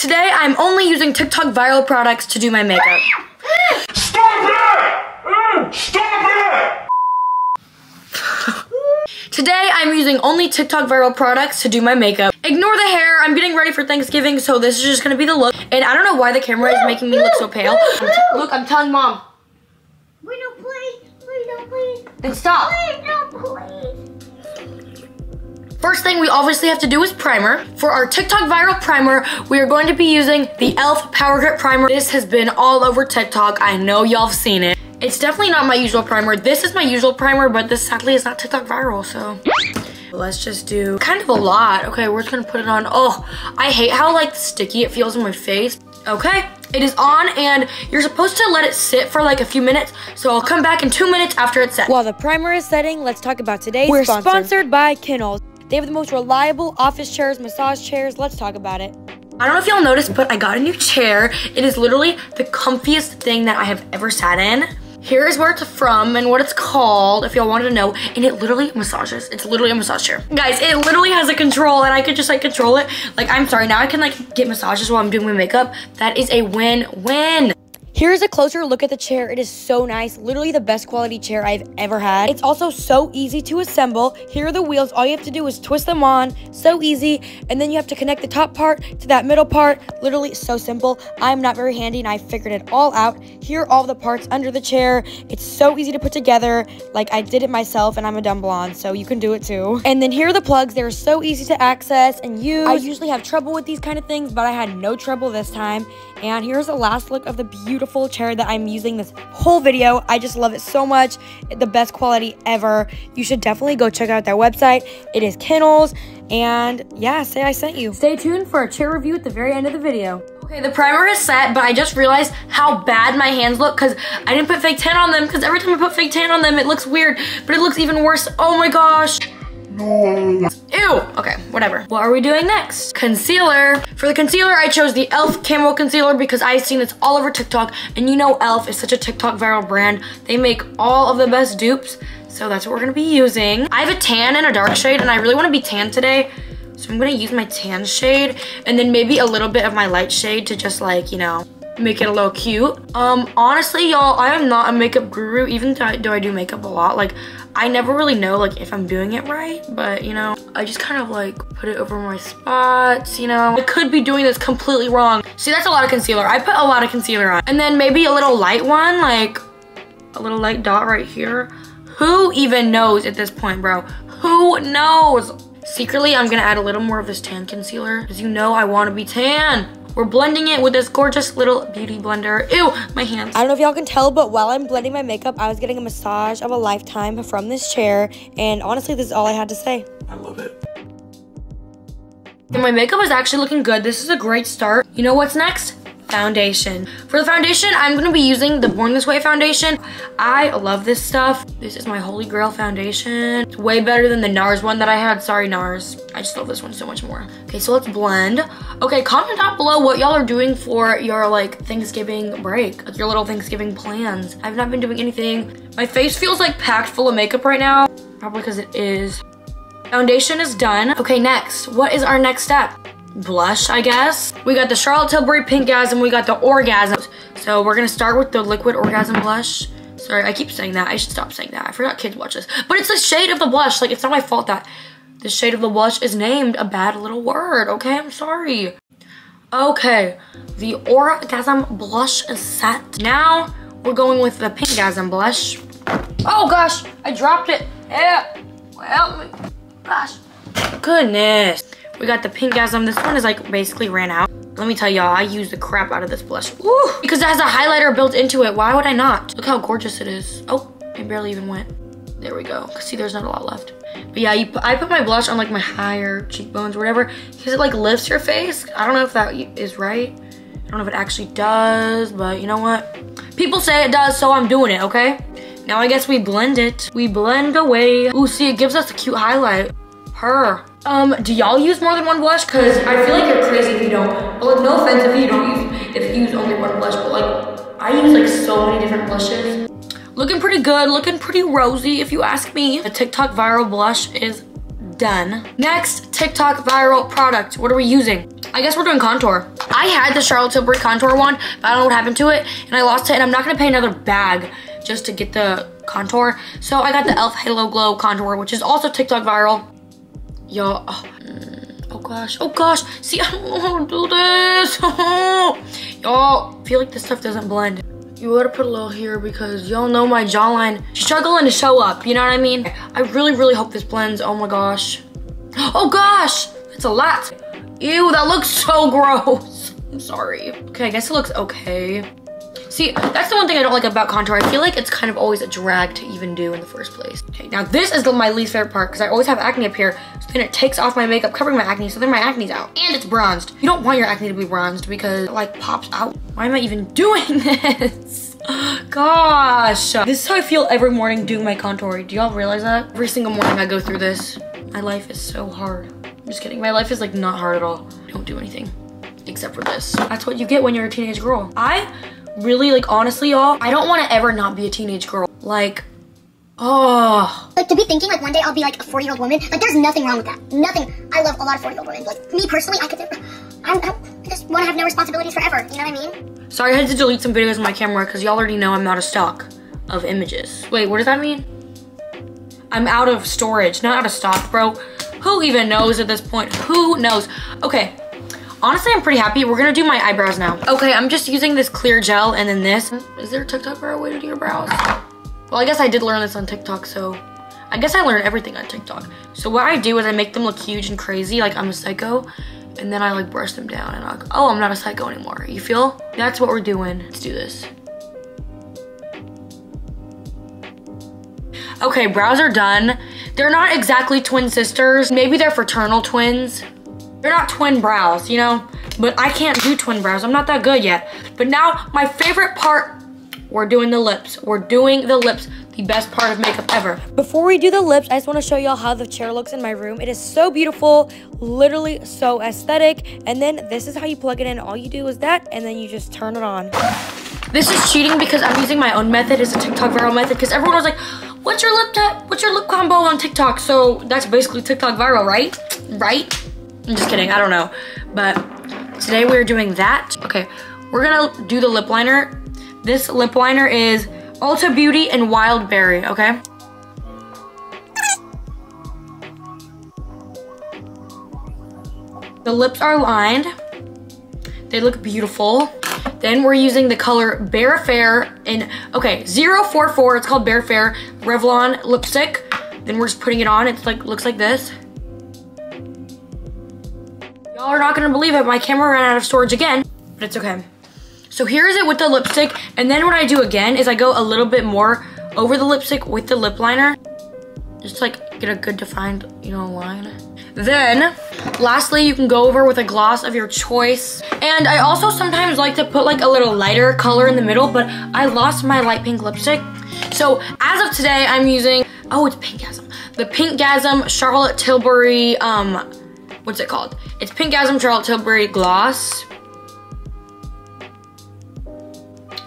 Today, I'm only using TikTok viral products to do my makeup. Stop it! Mm, stop it! Today, I'm using only TikTok viral products to do my makeup. Ignore the hair, I'm getting ready for Thanksgiving, so this is just gonna be the look. And I don't know why the camera is making me look so pale. I'm look, I'm telling mom. We don't please. We don't please. Then stop. Please don't please. First thing we obviously have to do is primer. For our TikTok viral primer, we are going to be using the e.l.f. Power Grip Primer. This has been all over TikTok. I know y'all have seen it. It's definitely not my usual primer. This is my usual primer, but this sadly is not TikTok viral, so. Let's just do kind of a lot. Okay, we're just gonna put it on. Oh, I hate how like sticky it feels on my face. Okay, it is on and you're supposed to let it sit for like a few minutes. So I'll come back in two minutes after it's set. While the primer is setting, let's talk about today's We're sponsor. sponsored by Kinnls. They have the most reliable office chairs, massage chairs. Let's talk about it. I don't know if y'all noticed, but I got a new chair. It is literally the comfiest thing that I have ever sat in. Here is where it's from and what it's called, if y'all wanted to know. And it literally massages. It's literally a massage chair. Guys, it literally has a control and I could just like control it. Like, I'm sorry, now I can like get massages while I'm doing my makeup. That is a win-win. Here's a closer look at the chair. It is so nice. Literally the best quality chair I've ever had. It's also so easy to assemble. Here are the wheels. All you have to do is twist them on. So easy. And then you have to connect the top part to that middle part. Literally so simple. I'm not very handy and I figured it all out. Here are all the parts under the chair. It's so easy to put together. Like I did it myself and I'm a dumb blonde, so you can do it too. And then here are the plugs. They're so easy to access and use. I usually have trouble with these kind of things, but I had no trouble this time. And here's the last look of the beautiful chair that I'm using this whole video. I just love it so much. The best quality ever. You should definitely go check out their website. It is Kinnls. And yeah, say I sent you. Stay tuned for a chair review at the very end of the video. Okay, the primer is set, but I just realized how bad my hands look because I didn't put fake tan on them because every time I put fake tan on them, it looks weird, but it looks even worse. Oh my gosh. No. Ew. Okay, whatever. What are we doing next? Concealer. For the concealer, I chose the e.l.f. Camo Concealer because I've seen this all over TikTok. And you know e.l.f. is such a TikTok viral brand. They make all of the best dupes. So that's what we're gonna be using. I have a tan and a dark shade and I really wanna be tan today. So I'm gonna use my tan shade and then maybe a little bit of my light shade to just like, you know, make it a little cute. Um, honestly, y'all, I am not a makeup guru, even though I, do makeup a lot. Like, I never really know like if I'm doing it right, but you know, I just kind of like put it over my spots, you know. I could be doing this completely wrong. See, that's a lot of concealer. I put a lot of concealer on. And then maybe a little light one, like a little light dot right here. Who even knows at this point, bro? Who knows? Secretly, I'm gonna add a little more of this tan concealer because you know I wanna be tan. We're blending it with this gorgeous little beauty blender. Ew, my hands. I don't know if y'all can tell, but while I'm blending my makeup, I was getting a massage of a lifetime from this chair. And honestly, this is all I had to say. I love it. And my makeup is actually looking good. This is a great start. You know what's next? Foundation. For the foundation, I'm gonna be using the Born This Way foundation. I love this stuff. This is my holy grail foundation. It's way better than the NARS one that I had. Sorry, NARS. I just love this one so much more. Okay, so let's blend. Okay, comment down below what y'all are doing for your like Thanksgiving break, like your little Thanksgiving plans. I've not been doing anything. My face feels like packed full of makeup right now. Probably because it is. Foundation is done. Okay, next, what is our next step? Blush, I guess. We got the Charlotte Tilbury Pinkgasm, we got the Orgasm. So we're gonna start with the Liquid Orgasm Blush. Sorry, I keep saying that. I should stop saying that. I forgot kids watch this. But it's the shade of the blush. Like, it's not my fault that the shade of the blush is named a bad little word, okay? I'm sorry. Okay, the Orgasm Blush is set. Now, we're going with the Pinkgasm Blush. Oh gosh, I dropped it. Yeah, help me. Gosh, goodness. We got the Pinkgasm. This one is like basically ran out. Let me tell y'all, I used the crap out of this blush. Woo! Because it has a highlighter built into it. Why would I not? Look how gorgeous it is. Oh, it barely even went. There we go. See, there's not a lot left. But yeah, you, I put my blush on like my higher cheekbones or whatever because it like lifts your face. I don't know if that is right. I don't know if it actually does, but you know what? People say it does, so I'm doing it, okay? Now I guess we blend it. We blend away. Ooh, see, it gives us a cute highlight. Her. Um, do y'all use more than one blush? Cause I feel like you're crazy if you don't. But like, no offense if you don't use, if you use only one blush, but like, I use like so many different blushes. Looking pretty good, looking pretty rosy if you ask me. The TikTok viral blush is done. Next, TikTok viral product. What are we using? I guess we're doing contour. I had the Charlotte Tilbury contour one, but I don't know what happened to it, and I lost it, and I'm not gonna pay another bag just to get the contour. So I got the e.l.f. Halo Glow contour, which is also TikTok viral. Yo, oh, mm, oh gosh, oh gosh. See, I don't want to do this. Y'all, feel like this stuff doesn't blend. You gotta put a little here because y'all know my jawline struggling to show up, you know what I mean? I really, really hope this blends, oh my gosh. Oh gosh, that's a lot. Ew, that looks so gross. I'm sorry. Okay, I guess it looks okay. See, that's the one thing I don't like about contour. I feel like it's kind of always a drag to even do in the first place. Okay, now this is my least favorite part because I always have acne up here. So then it takes off my makeup covering my acne, so then my acne's out. And it's bronzed. You don't want your acne to be bronzed because it like pops out. Why am I even doing this? Gosh. This is how I feel every morning doing my contour. Do y'all realize that? Every single morning I go through this. My life is so hard. I'm just kidding. My life is like not hard at all. I don't do anything except for this. That's what you get when you're a teenage girl. I really like honestly y'all i don't want to ever not be a teenage girl like oh Like to be thinking like one day I'll be like a 40 year old woman. Like there's nothing wrong with that. Nothing. I love a lot of 40 year old women. Like me personally, I could. I'm, I just want to have no responsibilities forever. You know what I mean? sorry i had to delete some videos on my camera because y'all already know i'm out of stock of images wait what does that mean i'm out of storage not out of stock bro who even knows at this point who knows okay Honestly, I'm pretty happy. We're gonna do my eyebrows now. Okay, I'm just using this clear gel and then this. Is there a TikTok or a way to do your brows? Well, I guess I did learn this on TikTok, so I guess I learned everything on TikTok. So what I do is I make them look huge and crazy, like I'm a psycho, and then I like brush them down and I'm like, oh, I'm not a psycho anymore. You feel? That's what we're doing. Let's do this. Okay, brows are done. They're not exactly twin sisters. Maybe they're fraternal twins. They're not twin brows, you know? But I can't do twin brows. I'm not that good yet. But now, my favorite part, we're doing the lips. We're doing the lips. The best part of makeup ever. Before we do the lips, I just want to show y'all how the chair looks in my room. It is so beautiful, literally so aesthetic. And then this is how you plug it in. All you do is that, and then you just turn it on. This is cheating because I'm using my own method. as a TikTok viral method because everyone was like, what's your lip? What's your lip combo on TikTok? So that's basically TikTok viral, right? Right? I'm just kidding, I don't know. But today we're doing that. Okay, we're gonna do the lip liner. This lip liner is Ulta Beauty and Wild Berry, okay? The lips are lined. They look beautiful. Then we're using the color Bare Fair in, okay, 044, it's called Bare Fair Revlon lipstick. Then we're just putting it on, it's like, looks like this. Y'all are not gonna believe it, my camera ran out of storage again, but it's okay. So here is it with the lipstick, and then what I do again is I go a little bit more over the lipstick with the lip liner. Just like get a good defined, you know, line. Then, lastly, you can go over with a gloss of your choice. And I also sometimes like to put like a little lighter color in the middle, but I lost my light pink lipstick. So as of today, I'm using, oh, it's Pinkgasm. The Pinkgasm Charlotte Tilbury, um, what's it called? It's Pink Pinkgasm Charlotte Tilbury Gloss.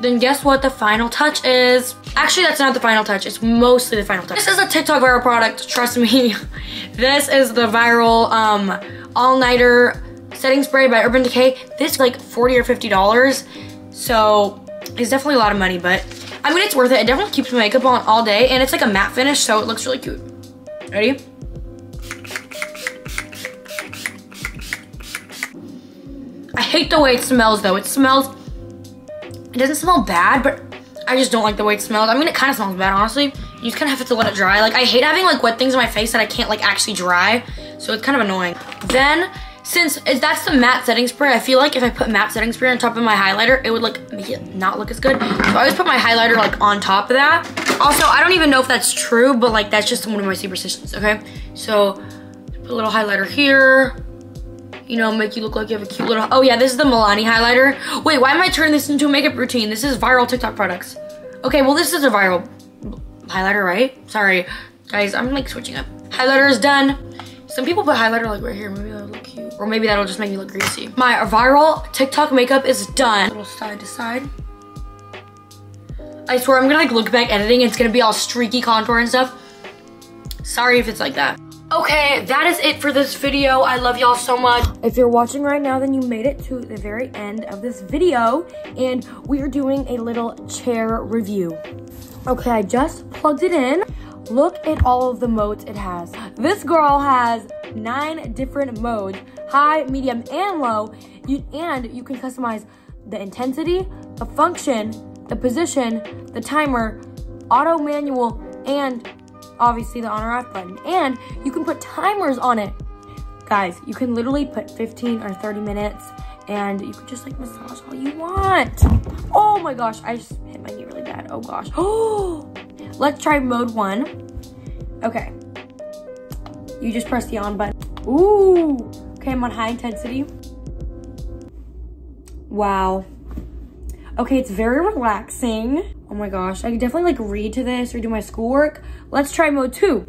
Then guess what the final touch is? Actually, that's not the final touch. It's mostly the final touch. This is a TikTok viral product, trust me. this is the viral um, all-nighter setting spray by Urban Decay. This is like 40 or $50. So it's definitely a lot of money, but I mean, it's worth it. It definitely keeps my makeup on all day and it's like a matte finish, so it looks really cute. Ready? I hate the way it smells though. It smells, it doesn't smell bad, but I just don't like the way it smells. I mean, it kind of smells bad, honestly. You just kind of have to let it dry. Like, I hate having like wet things on my face that I can't like actually dry. So it's kind of annoying. Then, since that's the matte setting spray, I feel like if I put matte setting spray on top of my highlighter, it would like make it not look as good. So I always put my highlighter like on top of that. Also, I don't even know if that's true, but like that's just one of my superstitions, okay? So, put a little highlighter here you know, make you look like you have a cute little, oh yeah, this is the Milani highlighter. Wait, why am I turning this into a makeup routine? This is viral TikTok products. Okay, well this is a viral highlighter, right? Sorry, guys, I'm like switching up. Highlighter is done. Some people put highlighter like right here, maybe that'll look cute. Or maybe that'll just make me look greasy. My viral TikTok makeup is done. Little side to side. I swear I'm gonna like look back editing, it's gonna be all streaky contour and stuff. Sorry if it's like that. Okay, that is it for this video. I love y'all so much. If you're watching right now, then you made it to the very end of this video, and we are doing a little chair review. Okay, I just plugged it in. Look at all of the modes it has. This girl has nine different modes, high, medium, and low, you, and you can customize the intensity, the function, the position, the timer, auto manual, and obviously the on or off button. And you can put timers on it. Guys, you can literally put 15 or 30 minutes and you can just like massage all you want. Oh my gosh, I just hit my knee really bad. Oh gosh. Oh, let's try mode one. Okay. You just press the on button. Ooh, okay, I'm on high intensity. Wow. Okay, it's very relaxing. Oh my gosh, I could definitely like read to this or do my schoolwork. Let's try mode two.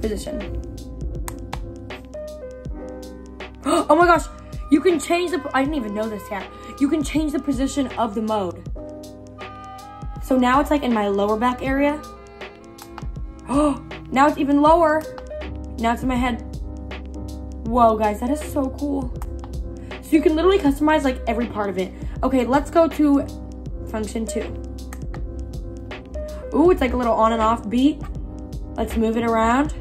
Position. Oh my gosh, you can change the, I didn't even know this yet. You can change the position of the mode. So now it's like in my lower back area. Oh, now it's even lower. Now it's in my head. Whoa, guys, that is so cool. So you can literally customize like every part of it. Okay, let's go to function two. Ooh, it's like a little on and off beat. Let's move it around.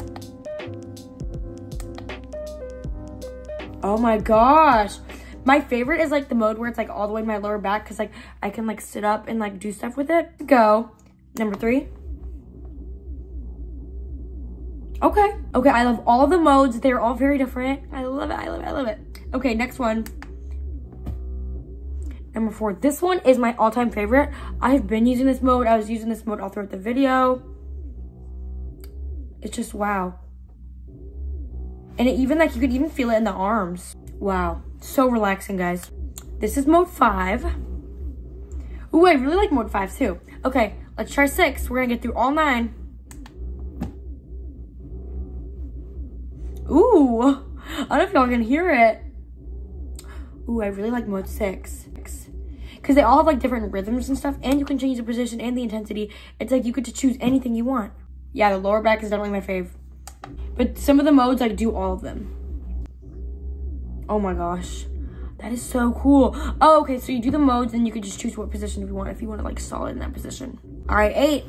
Oh my gosh. My favorite is like the mode where it's like all the way to my lower back because like I can like sit up and like do stuff with it. Go. Number three. Okay. Okay, I love all the modes. They're all very different. I love it. I love it. I love it. Okay, next one. Number four. This one is my all-time favorite. I've been using this mode. I was using this mode all throughout the video. It's just wow. And it even like you could even feel it in the arms. Wow. So relaxing, guys. This is mode five. Ooh, I really like mode five too. Okay, let's try six. We're gonna get through all nine. Ooh, I don't know if y'all can hear it. Ooh, I really like mode six. Because they all have like different rhythms and stuff, and you can change the position and the intensity. It's like you get to choose anything you want. Yeah, the lower back is definitely my fave. But some of the modes, I do all of them. Oh my gosh. That is so cool. Oh, okay, so you do the modes, and you can just choose what position you want if you want to like solid in that position. All right, eight.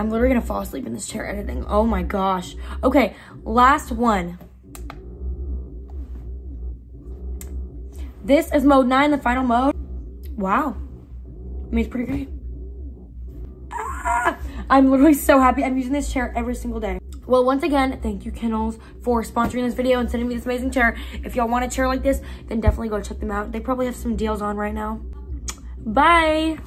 I'm literally gonna fall asleep in this chair editing. Oh my gosh. Okay, last one. This is mode nine, the final mode. Wow. I mean, it's pretty great. Ah, I'm literally so happy. I'm using this chair every single day. Well, once again, thank you, Kinnls, for sponsoring this video and sending me this amazing chair. If y'all want a chair like this, then definitely go check them out. They probably have some deals on right now. Bye.